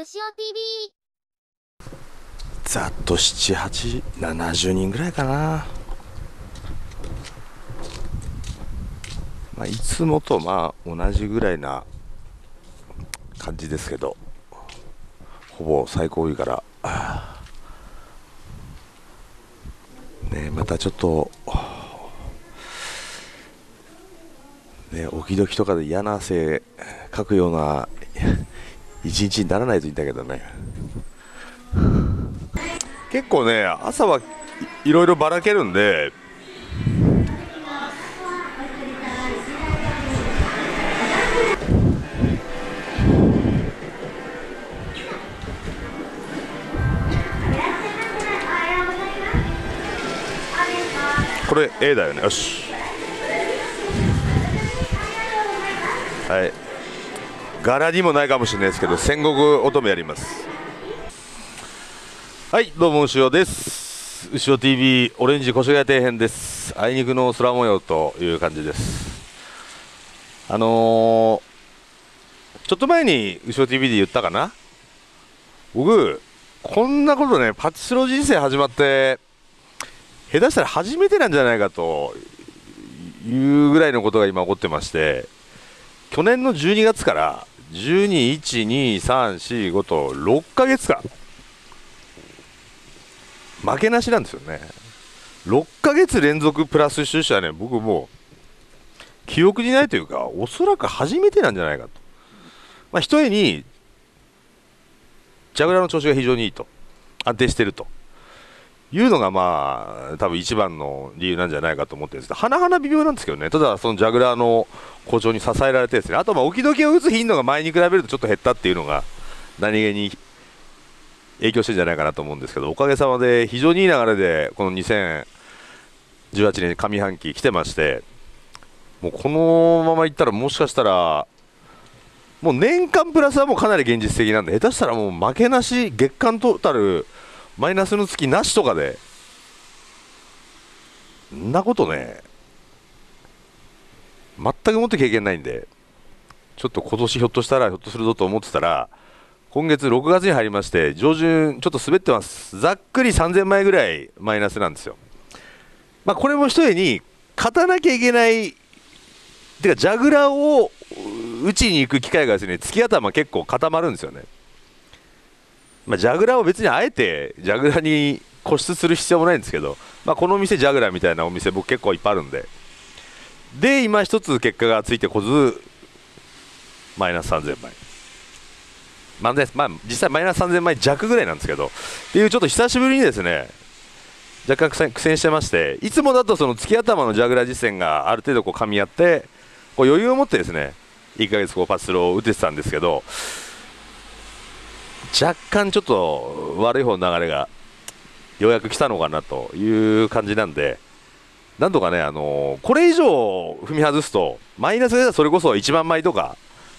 うしお TV ざっと7870人ぐらいかな。まあいつもとまあ同じぐらいな感じですけどほぼ最高位から。ねまたちょっとね起き時とかで嫌な汗かくような一日にならないといいんだけどね。結構ね朝はいいろいろばらけるんで。これ A だよね。よし。はい。柄にもないかもしれないですけど戦国乙女やります。はいどうも牛尾です。牛尾 TV オレンジ越谷底辺です。あいにくの空模様という感じです。あのー、ちょっと前に牛尾 TV で言ったかな？僕こんなことねパチスロ人生始まって下手したら初めてなんじゃないかというぐらいのことが今起こってまして去年の12月から12、1、2、3、4、5と6ヶ月間負けなしなんですよね。6ヶ月連続プラス出社はね僕もう記憶にないというかおそらく初めてなんじゃないかと。まあひとえにジャグラーの調子が非常にいいと。安定してると。いうのがまあ多分一番の理由なんじゃないかと思ってるんです。はな微妙なんですけどね。ただそのジャグラーの好調に支えられてですね。あとまあ置き時を打つ頻度が前に比べるとちょっと減ったっていうのが何気に影響してるんじゃないかなと思うんですけどおかげさまで非常にいい流れでこの2018年上半期来てましてもうこのままいったらもしかしたらもう年間プラスはもうかなり現実的なんで下手したらもう負けなし月間トータルマイナスの月なしとかでんなことね。全くもって経験ないんでちょっと今年ひょっとしたらひょっとするぞと思ってたら今月6月に入りまして上旬ちょっと滑ってます。ざっくり3000枚ぐらいマイナスなんですよ。まあこれも一重に勝たなきゃいけないてかジャグラーを打ちに行く機会がですね月頭結構固まるんですよね。まあ、ジャグラーを別にあえてジャグラーに 固執する必要もないんですけど、まあ、この店ジャグラーみたいなお店僕結構いっぱいあるんで。で今一つ結果がついてこずマイナス3000枚。まあねまあ、実際マイナス3000枚弱ぐらいなんですけど。っていうちょっと久しぶりにですね若干苦戦してましていつもだとその月頭のジャグラー実践がある程度こう噛み合ってこう余裕を持ってですね1ヶ月こうパスローを打ててたんですけど若干ちょっと悪い方の流れがようやく来たのかなという感じなんで、なんとかね、あのー、これ以上踏み外すと、マイナスでそれこそ1万枚とか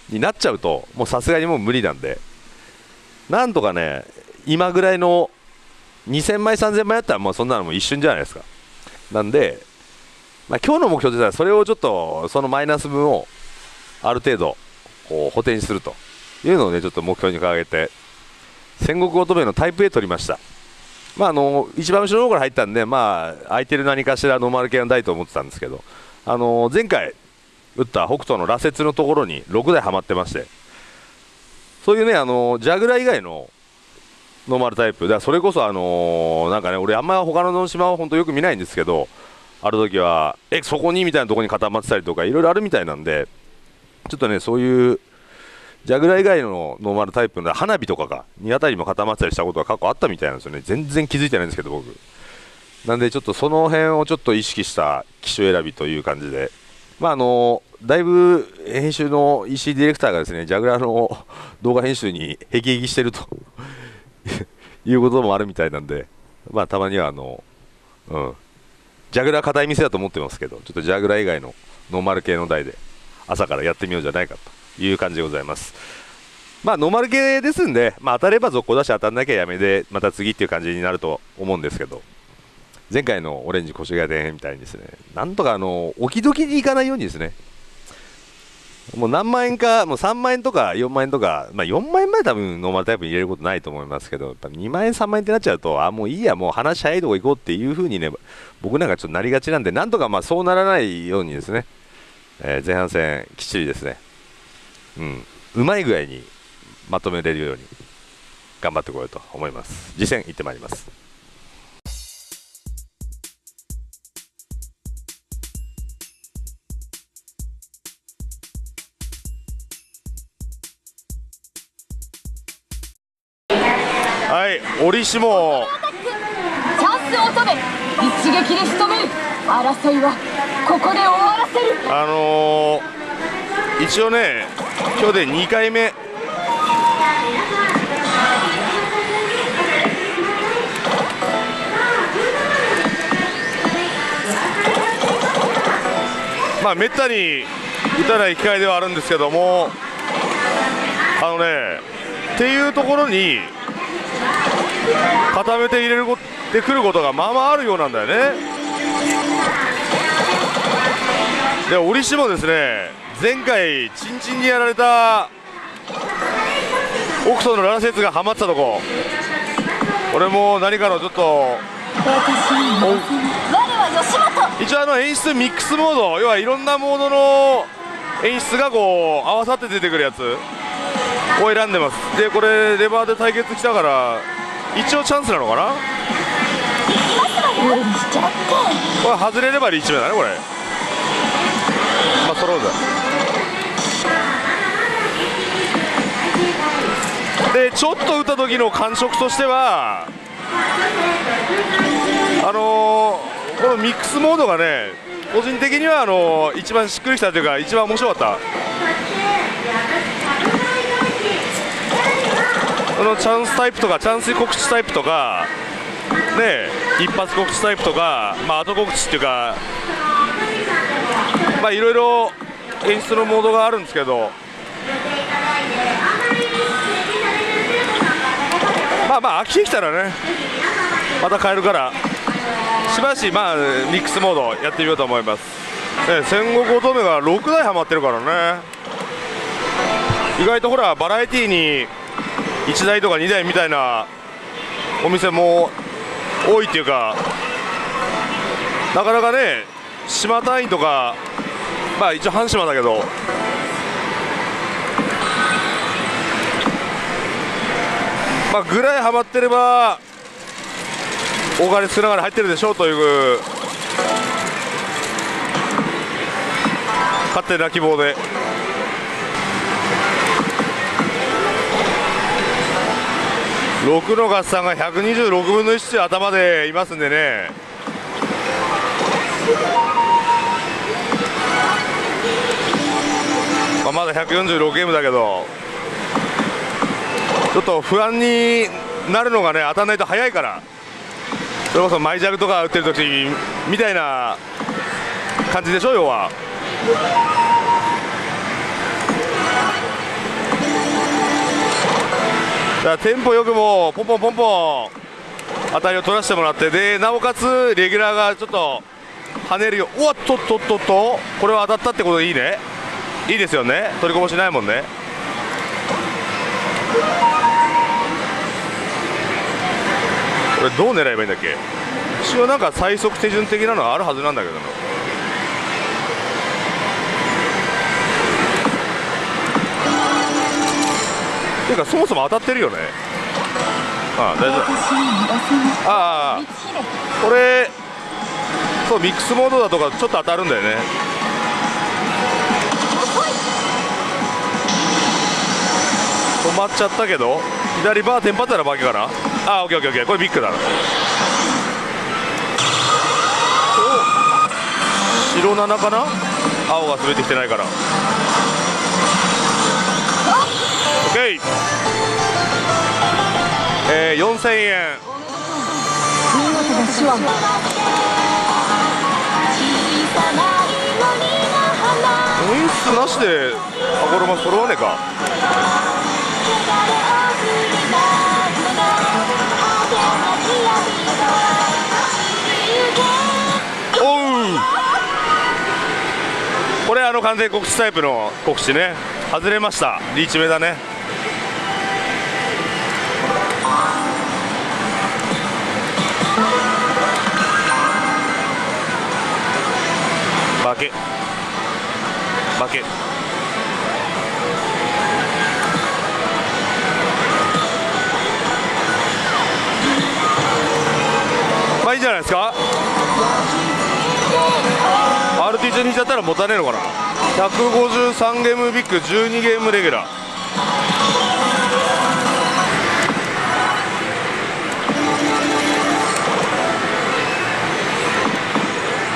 になっちゃうと、もうさすがにもう無理なんで、なんとかね、今ぐらいの2000枚、3000枚やったら、もうそんなのも一瞬じゃないですか。なんで、まあ、今日の目標としては、それをちょっと、そのマイナス分をある程度、こう補填するというのをね、ちょっと目標に掲げて、戦国乙女のタイプ A 取りました。まあ、あの一番後ろの方から入ったんで、まあ、空いてる何かしらノーマル系の台と思ってたんですけど、あの前回打った北斗の羅刹のところに6台はまってまして、そういうね、あのジャグラー以外のノーマルタイプ、だそれこそ、あのなんかね、俺、あんま他の野島は本当よく見ないんですけど、ある時は、え、そこにみたいなところに固まってたりとか、いろいろあるみたいなんで、ちょっとね、そういうジャグラー以外のノーマルタイプの花火とかが2あたりも固まったりしたことが過去あったみたいなんですよね。全然気づいてないんですけど僕。なんでちょっとその辺をちょっと意識した機種選びという感じで。まああのだいぶ編集の石井ディレクターがですねジャグラーの動画編集にへきへきしてると。いうこともあるみたいなんで。まあたまにはあのうん。ジャグラー硬い店だと思ってますけどちょっとジャグラー以外のノーマル系の台で朝からやってみようじゃないかと。いう感じでございます。まあ、ノーマル系ですんで、まあ、当たれば続行だし、当たんなきゃやめで、また次っていう感じになると思うんですけど、前回のオレンジ越谷伝みたいにですね、なんとかあの、置き時に行かないようにですね、もう何万円か、もう3万円とか4万円とか、まあ、4万円まで多分ノーマルタイプに入れることないと思いますけど、やっぱ2万円、3万円ってなっちゃうと、あ、もういいや、もう話早いとこ行こうっていう風にね、僕なんかちょっとなりがちなんで、なんとかまあそうならないようにですね、えー、前半戦きっちりですね、うん、うまい具合にまとめれるように頑張ってこようと思います。次戦行ってまいります。はい折しも。チャンスを止め一撃で仕留める。争いはここで終わらせる。あのー、一応ね今日で2回目。まあめったに打たない機会ではあるんですけどもあのねっていうところに固めて入れるてくることがまあまああるようなんだよね。で折しもですね前回ンチンにやられた奥クのララセツがはまってたとこ。俺も何かのちょっと一応あの演出ミックスモード要はいろんなモードの演出がこう合わさって出てくるやつを選んでます。でこれレバーで対決きたから一応チャンスなのかな？これ外れればリーチ目だねこれ。まあ揃うだでちょっと打った時の感触としてはあのー、このミックスモードがね個人的にはあのー、一番しっくりきたというか一番面白かった。このチャンスタイプとかチャンス告知タイプとかね一発告知タイプとかまあ後告知っていうかまあいろいろ演出のモードがあるんですけどあまあ飽きてきたらねまた変えるから。しばしまあミックスモードやってみようと思います、ね、戦国乙女が6台ハマってるからね。意外とほらバラエティーに1台とか2台みたいなお店も多いっていうかなかなかね島単位とかまあ一応半島だけどまあぐらいハマってれば大金少ながら入ってるでしょうという勝手な希望で。6の合算が126分の1という頭でいますんでねまあ、まだ146ゲームだけどちょっと不安になるのがね当たらないと早いから。それこそマイジャグとか打ってる時みたいな感じでしょ要は。だからテンポよくもポンポンポンポン当たりを取らせてもらってでなおかつレギュラーがちょっと跳ねるよおっとっとっとっとこれは当たったってことでいいね。いいですよね。取りこぼしないもんね。れどう狙えばいいんだっけ？一応なんか最速手順的なのはあるはずなんだけどな。ていうかそもそも当たってるよね。ああ大丈夫。ああこれそうミックスモードだとかちょっと当たるんだよね。止まっちゃったけど左バーテンパったら負けかな？あオッケーオッケーオッケー。これビッグだな。白7かな？青が滑ってきてないから。OK えー、4000円。演出なしで羽衣揃わねえかあの完全告知タイプの告知ね。外れました。リーチ目だね。負け負けまあいいんじゃないですか。RT 中にしちゃったら持たねえのかな。153ゲームビッグ12ゲームレギュラー。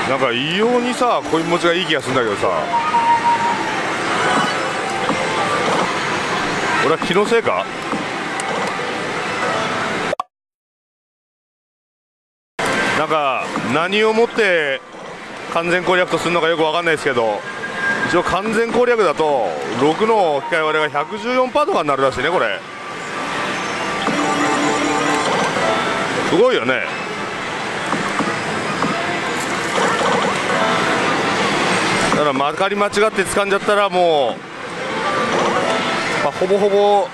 なんか異様にさ恋持ちがいい気がするんだけどさ。俺は気のせいか？なんか何をもって完全攻略とするのかよく分かんないですけど。一応完全攻略だと6の機械割れが114%とかになるらしいねこれ。すごいよね。だからまかり間違って掴んじゃったらもう、まあ、ほぼほぼ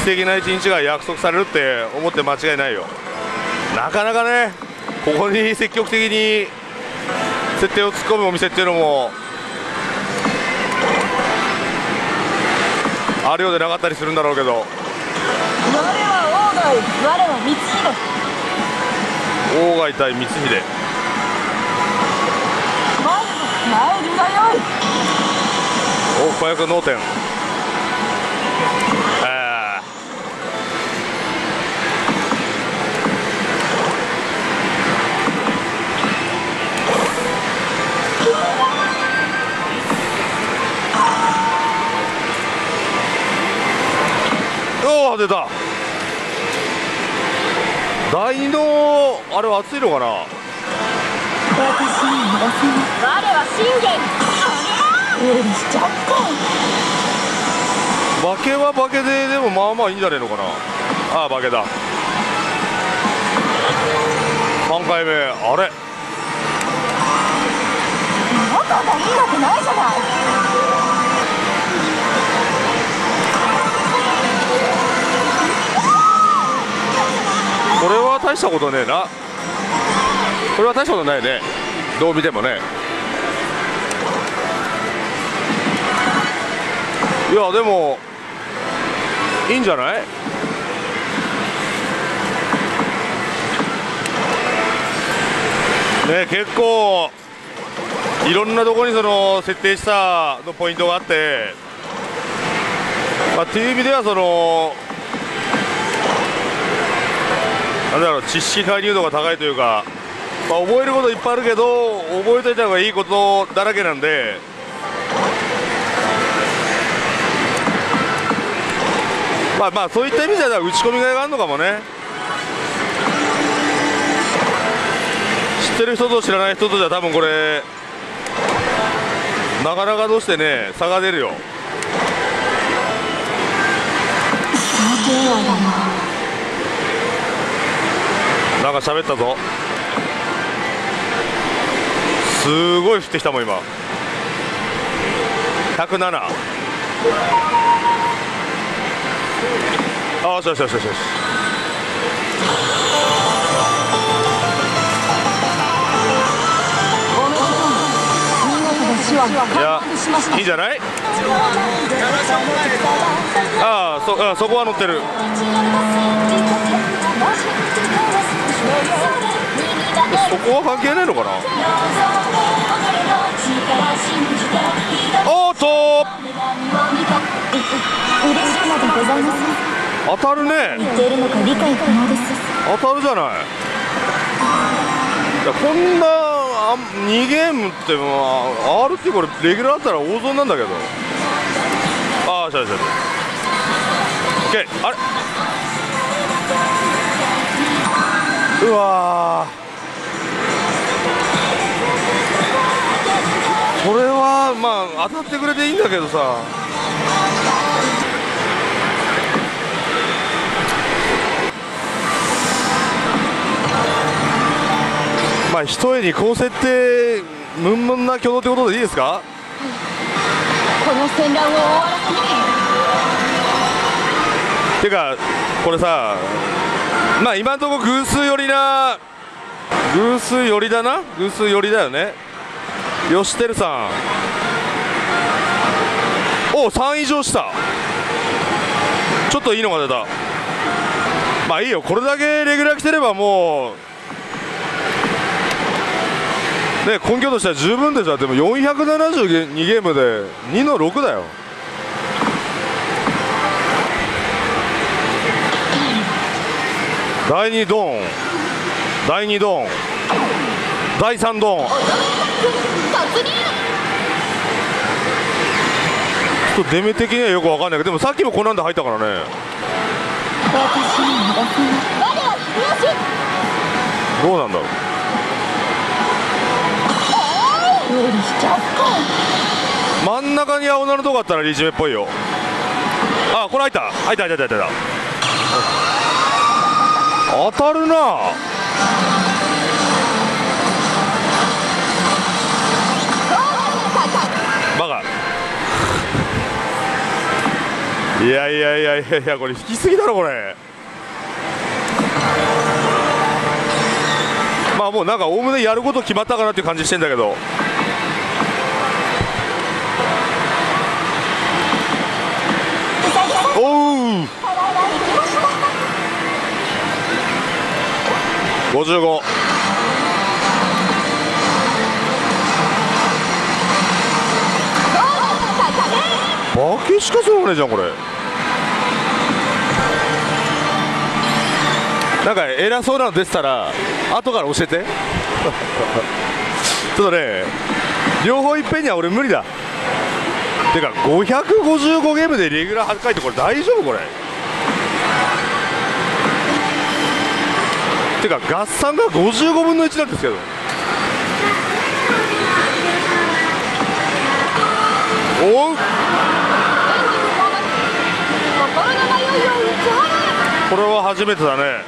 素敵な一日が約束されるって思って間違いないよ。なかなかねここに積極的に設定を突っ込むお店っていうのもあるようでなかったりするんだろうけど。我は王外我は光秀。王が対光秀。まず参るがよい。お小役脳天ーおお出た。大のあれは熱いのかな？我は信玄。許しちゃった負けは負けででもまあまあいいんじゃねえのかな？ああ負けだ。3回目。あれ？仲がいいわけないじゃないこれは大したことねえな。これは大したことないね。どう見てもね。いやでもいいんじゃない？ね結構いろんなところにその設定したのポイントがあって、まあ、っていう意味ではそのなんだろう知識介入度が高いというか、まあ、覚えることいっぱいあるけど覚えといた方がいいことだらけなんで。まあまあそういった意味では打ち込みがいがあるのかもね。知ってる人と知らない人とじゃ多分これなかなかどうしてね差が出るよ。な。なんか喋ったぞ。すごい降ってきたもん今。107あよしよしよしよしよしおめでとう見事な死は完璧しましたいいじゃない？ああそあそこは乗ってる。そこは関係ないのかな？おっと！当たるね。当たるじゃない。いやこんなあ2ゲームってまあ R ってこれレギュラーだったら大損なんだけど。ああしゃしゃしゃ OK あれ？うわー。これはまあ当たってくれていいんだけどさ。まあ一重にこの設定ムンムンな挙動ってことでいいですか？この戦乱を終わらせないてかこれさまあ今のところ偶数寄りな偶数寄りだな？偶数寄りだよね。吉輝さん。お3以上した。ちょっといいのが出た。まあいいよ。これだけレギュラー来てればもうね根拠としては十分でしょ。でも472ゲームで2の6だよ。第2ドーン。第2ドーン。第3ドーン。ちょっと出目的にはよくわかんないけどでもさっきもこんなんで入ったからね。私どうなんだろう。真ん中に青菜のとこあったらリーチ目っぽいよ。あこれ入った。入った入った入った入った。当たるな。バカ。いやいやいやいやいやこれ引きすぎだろこれ。まあもうなんかおおむねやること決まったかなっていう感じしてんだけど。おう55バケしかそうねえじゃんこれ。なんか偉そうなの出てたら後から教えて。ちょっとね両方いっぺんには俺無理だ。てか555ゲームでレギュラー8回ってこれ大丈夫これ。ていうか合算が55分の1なんですけど。おこれは初めてだね。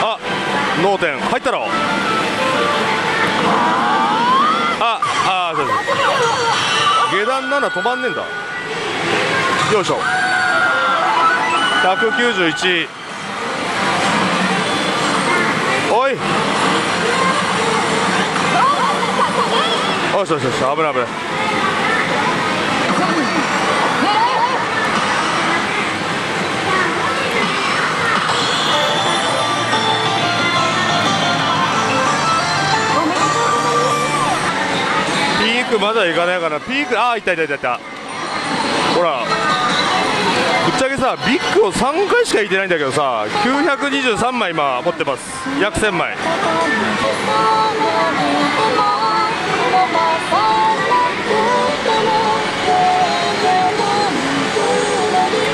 あ脳天。入ったろ。ああそうそう。下段7止まんねえんだ。よいしょ。191おい。よしよしよし危ない危ない。ピークまだいかないかな。ピークああいったいったいったいった。ほら。ぶっちゃけさビッグを3回しかいてないんだけどさ923枚今持ってます。約1000枚。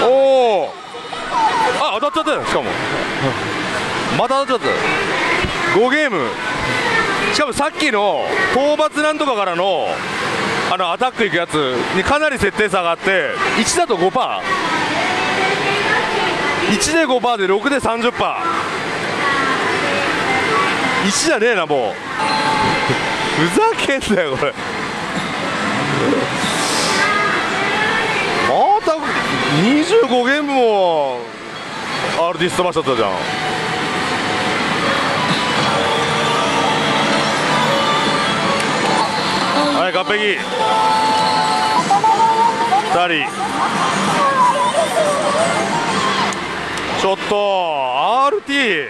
おおあ当たっちゃったよしかも。また当たっちゃった5ゲーム。しかもさっきの討伐なんとかからのあのアタックいくやつにかなり設定差があって1だと5パー。1で5%で6で 30%1 じゃねえなもう。ふざけんなよこれ。また25ゲームも RD 飛ばしちゃったじゃん。はい完璧。2人。ちょっと RT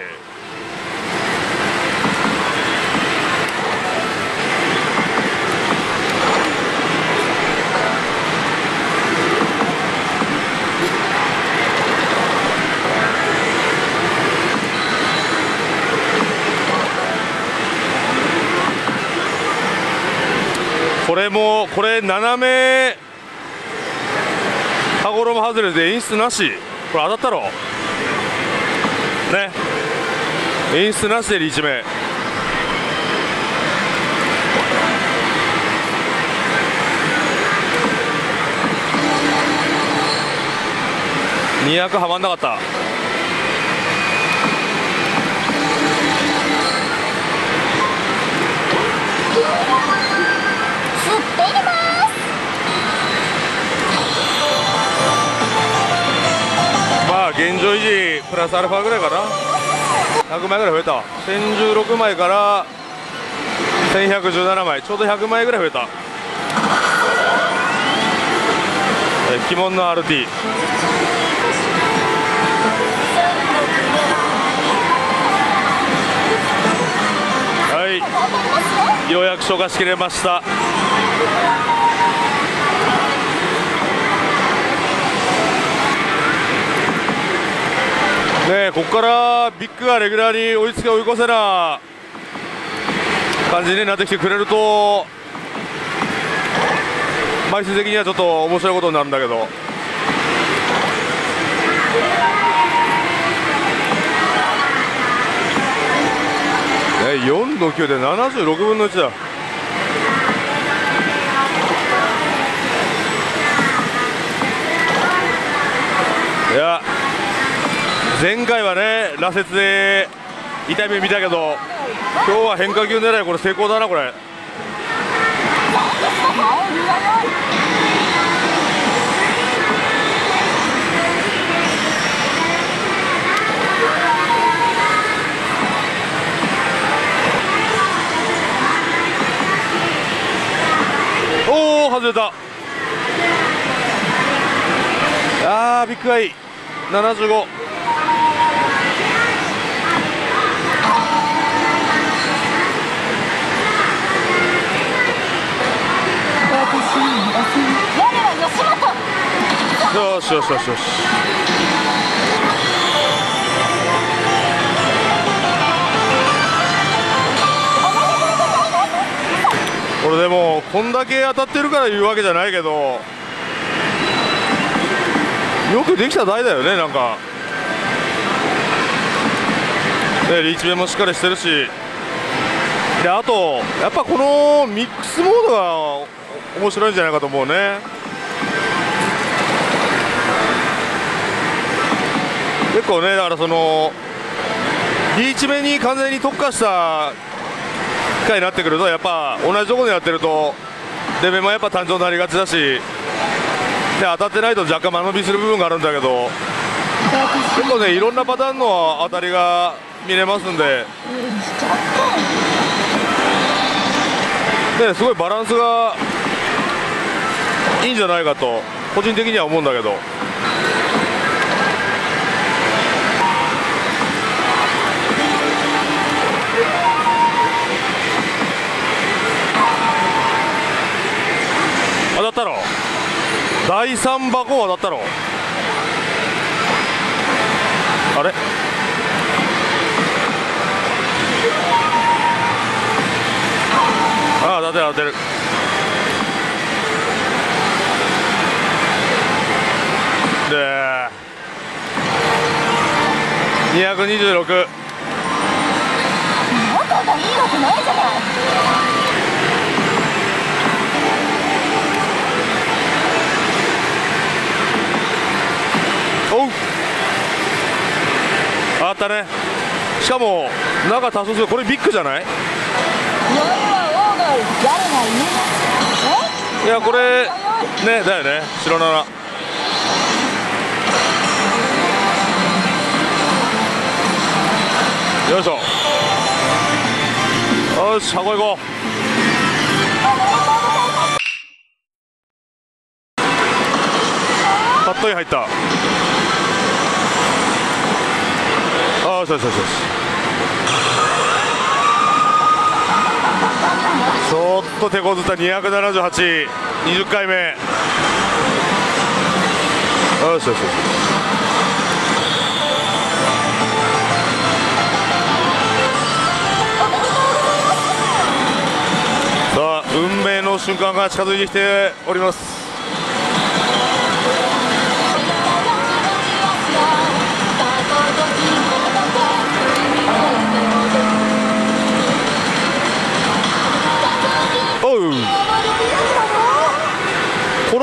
これもこれ斜め羽衣外れで演出なし。これ当たったろ。ね。演出なしでリーチ目200はまんなかった。まあ現状維持。プラスアルファぐらいかな。100枚ぐらい増えた。1016枚から1117枚。ちょうど100枚ぐらい増えた。鬼門の RT はい。ようやく消化しきれました。ねここからビッグがレギュラーに追いつけ追い越せな感じになってきてくれると枚数的にはちょっと面白いことになるんだけどえ4の9で76分の1だいや前回はね羅刹で痛い目見たけど今日は変化球狙いこれ成功だなこれ。おお外れた。あービッグアイ。75よしよしよしよし。これでもこんだけ当たってるから言うわけじゃないけどよくできた台だよねなんか。ねリーチ目もしっかりしてるし。であとやっぱこのミックスモードが面白いんじゃないかと思うね。結構ねだからそのリーチ目に完全に特化した機械になってくるとやっぱ同じところでやってるとレベルもやっぱ単調になりがちだしで当たってないと若干間延びする部分があるんだけど結構ねいろんなパターンの当たりが見れますんで。ですごいバランスがいいんじゃないかと個人的には思うんだけど。第3箱当たったろあれ？ああ当てる当てる。で226ったね。しかも中多数するこれビッグじゃない？いやこれねだよね。白七よいしょ。よし箱行こう。カットイン入ったよしよしよしよしちょっと手こずった278、20回目。よしよしよし。さあ、運命の瞬間が近づいてきております。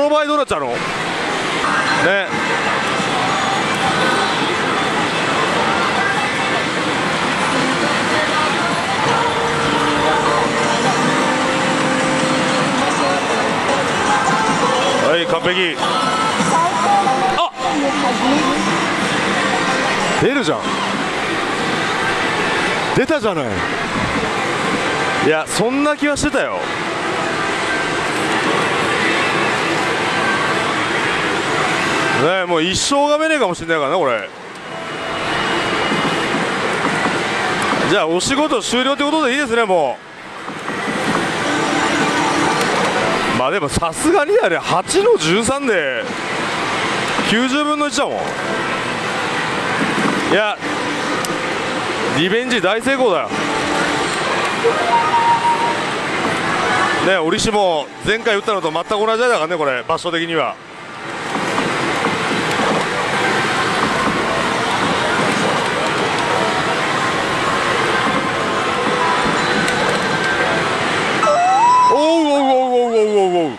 の場合どうなっちゃうの？ね。はい完璧。あ出るじゃん。出たじゃない。いやそんな気はしてたよ。ねもう一生がめねえかもしれないからねこれ。じゃあお仕事終了ってことでいいですねもう。まあでもさすがにあれ8の13で90分の1だもん。いやリベンジ大成功だよ。ね折しも前回打ったのと全く同じだからねこれ場所的にはおうおうおうおうおうおうおう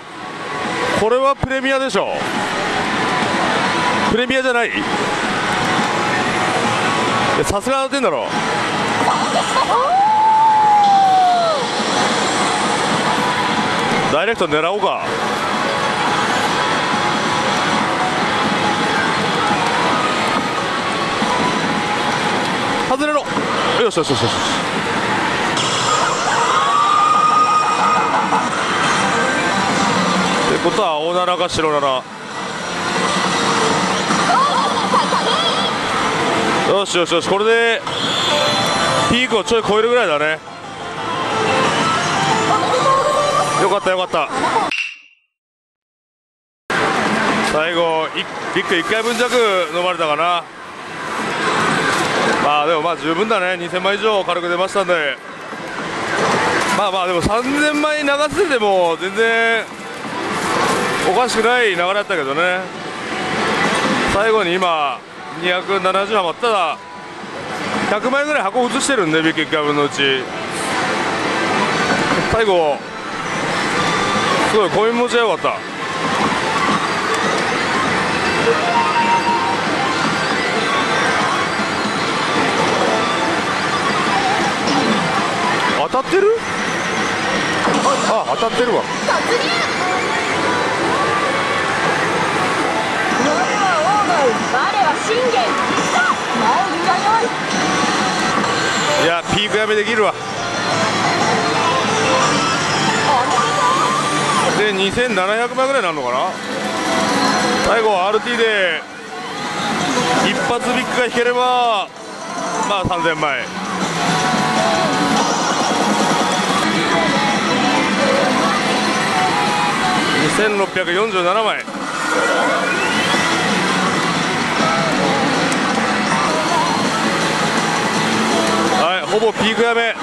これはプレミアでしょプレミアじゃない。さすが当てんだろダイレクト狙おうか。外れろ。よしよしよしよしってことは青七か白七よしよしよしこれでピークをちょい超えるぐらいだね。よかったよかった。最後いビッグ1回分弱飲まれたかな。まあでもまあ十分だね。2000枚以上軽く出ましたんで。まあまあでも3000枚流せても全然おかしくない流れだったけどね。最後に今270余ったら100枚ぐらい箱移してるんでビッグ1回分のうち。最後すごいコイン持ちが良かった。当たってる？あ当たってるわ夜はオーブン我は信玄前に裏よいいやピークやめできるわ。で2700枚ぐらいになるのかな？最後 RT で一発ビッグが引ければまあ3000枚2647枚ほぼピークやめ。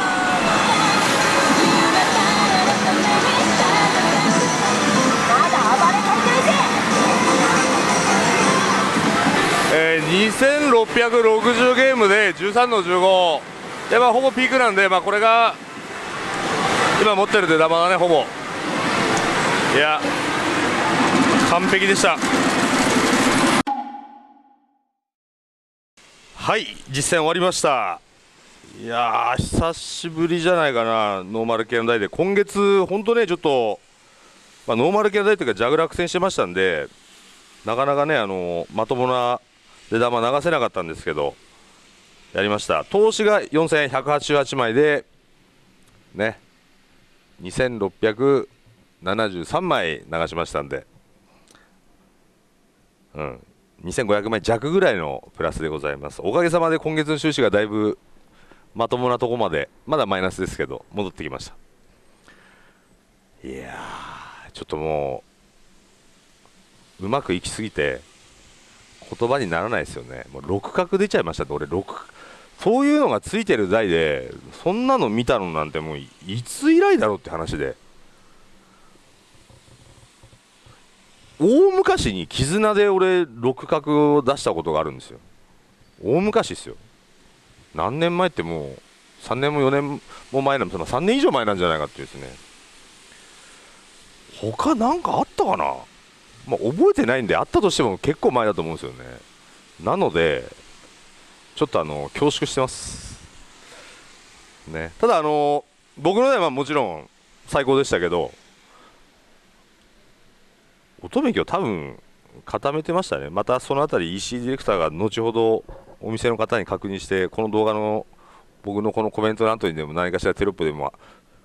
えー、2660ゲームで13の15でまあほぼピークなんでまあこれが今持ってる出玉だねほぼ。いや完璧でした。はい実戦終わりました。いや久しぶりじゃないかなノーマル系の台で。今月本当ねちょっと、まあ、ノーマル系の台というかジャグ落選してましたんでなかなかねあのまともな出玉流せなかったんですけどやりました。投資が4188枚でね2673枚流しましたんで。うん。2500枚弱ぐらいのプラスでございます。おかげさまで今月の収支がだいぶまともなとこまでまだマイナスですけど戻ってきました。いやちょっともううまくいきすぎて言葉にならないですよね。もう六角出ちゃいましたって俺六そういうのがついてる台でそんなの見たのなんてもういいつ以来だろうって話で。大昔に絆で俺六角を出したことがあるんですよ。大昔ですよ。何年前ってもう3年も4年も前なんです3年以上前なんじゃないかっていうですね。他なんかあったかな？まあ覚えてないんであったとしても結構前だと思うんですよね。なのでちょっとあの恐縮してます。ね。ただあの僕の代はもちろん最高でしたけど乙女今日多分固めてましたね。またそのあたり EC ディレクターが後ほどお店の方に確認してこの動画の僕のこのコメント欄とにでも何かしらテロップでも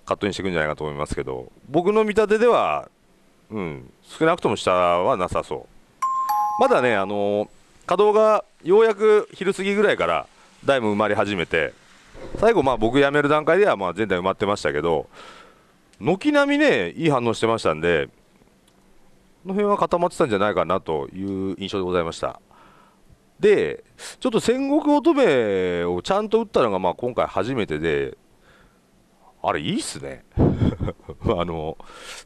カットにしていくんじゃないかと思いますけど僕の見立てでは、うん、少なくとも下はなさそう。まだねあの稼働がようやく昼過ぎぐらいから台も埋まり始めて最後まあ僕辞める段階ではまあ全体埋まってましたけど軒並みねいい反応してましたんでこの辺は固まってたんじゃないかなという印象でございました。でちょっと戦国乙女をちゃんと打ったのがまあ今回初めてであれいいっすね。あの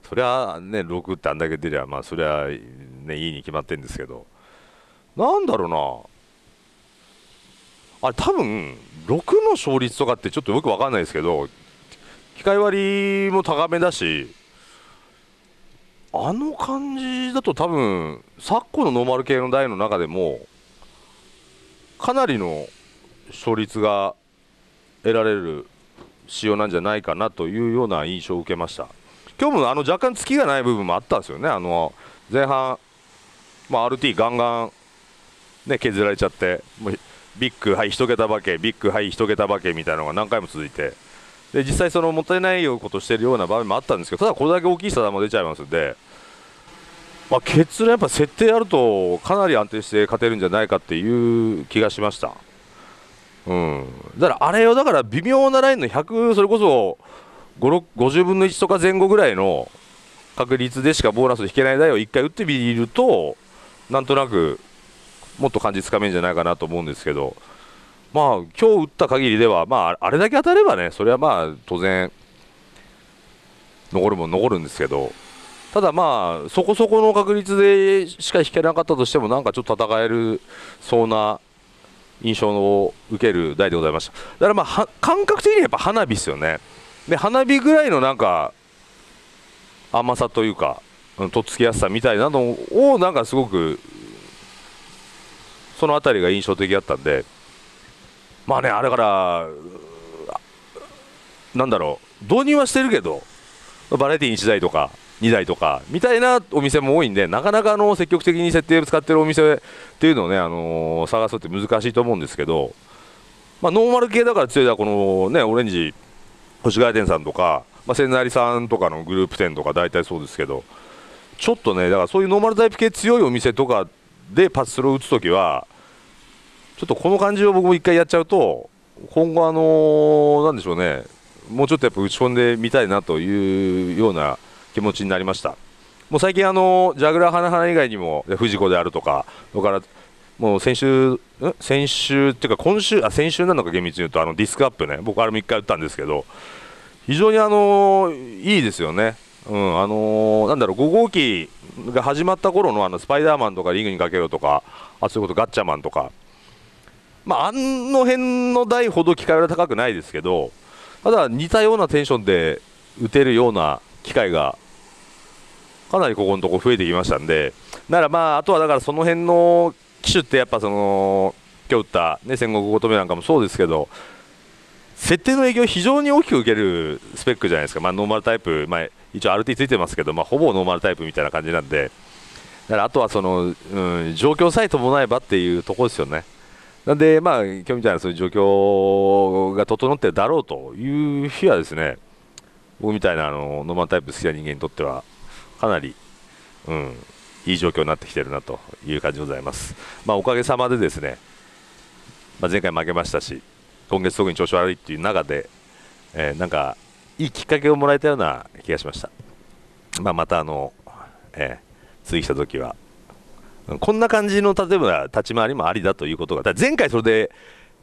そりゃね6ってあんだけ出りゃまあそりゃねいいに決まってるんですけど。なんだろうな。あれ多分6の勝率とかってちょっとよく分かんないですけど機械割りも高めだしあの感じだと多分昨今のノーマル系の台の中でもかなりの勝率が得られる仕様なんじゃないかなというような印象を受けました。今日もあの若干月がない部分もあったんですよね。あの前半、まあ、RT ガンガン、ね、削られちゃってもうビッグはい1桁化けビッグはい1桁化けみたいなのが何回も続いて。で実際そのもったいないことしてるような場面もあったんですけどただこれだけ大きい差も出ちゃいますんで、まあ、結論やっぱ設定あるとかなり安定して勝てるんじゃないかっていう気がしました。うん、だからあれよだから微妙なラインの100それこそ50分の1とか前後ぐらいの確率でしかボーナス引けない台を1回打ってみるとなんとなくもっと感じつかめるんじゃないかなと思うんですけど。まあ今日打った限りではまああれだけ当たればねそれはまあ当然残るも残るんですけど。ただまあそこそこの確率でしか引けなかったとしてもなんかちょっと戦えるそうな印象を受ける台でございました。だからまあ感覚的にはやっぱ花火ですよね。で花火ぐらいのなんか甘さというかとっつきやすさみたいなのをなんかすごくその辺りが印象的だったんでまあねあれからなんだろう導入はしてるけどバラエティー1台とか2台とかみたいなお店も多いんでなかなかあの積極的に設定を使ってるお店っていうのをね、あのー、探すって難しいと思うんですけど、まあ、ノーマル系だから強いのはこのねオレンジ星ヶ谷店さんとか、まあ、千成さんとかのグループ店とか大体そうですけどちょっとねだからそういうノーマルタイプ系強いお店とかでパススロー打つときはちょっとこの感じを僕も一回やっちゃうと今後あのー、なんでしょうねもうちょっとやっぱ打ち込んでみたいなというような気持ちになりました。もう最近あのジャグラー花々以外にも藤子であるとかそれからもう先週先週っていうか今週あ先週なのか厳密に言うとあのディスクアップね。僕あれも1回打ったんですけど非常にあのいいですよね。うんあのなんだろう5号機が始まった頃のあのスパイダーマンとかリングにかけろとかあそういうことガッチャマンとか。まああの辺の台ほど機械は高くないですけどただ似たようなテンションで打てるような機会がかなりここのとこ増えてきましたんで、だからまあ、あとはだからその辺の機種ってやっぱその、今日打った、ね、戦国乙女なんかもそうですけど、設定の影響を非常に大きく受けるスペックじゃないですか、まあ、ノーマルタイプ、まあ、一応 RT ついてますけど、まあ、ほぼノーマルタイプみたいな感じなんで、だからあとはその、うん、状況さえ伴えばっていうところですよね。なんで、まあ、今日みたいなそういう状況が整ってるだろうという日はですね、僕みたいなあのノーマルタイプ好きな人間にとってはかなり、うん、いい状況になってきてるなという感じでございます。まあ、おかげさまでですね、まあ、前回負けましたし今月特に調子悪いっていう中で、えー、なんかいいきっかけをもらえたような気がしました。まあ、またあの、えー、次した時はこんな感じの例えば立ち回りもありだということが前回それで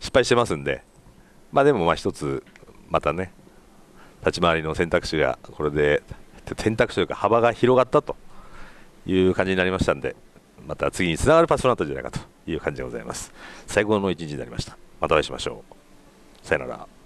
失敗してますんでまあでもまあ一つまたね立ち回りの選択肢がこれで選択肢というか幅が広がったという感じになりましたんでまた次につながるパスとなったんじゃないかという感じでございます。最高の一日になりました。またお会いしましょう。さよなら。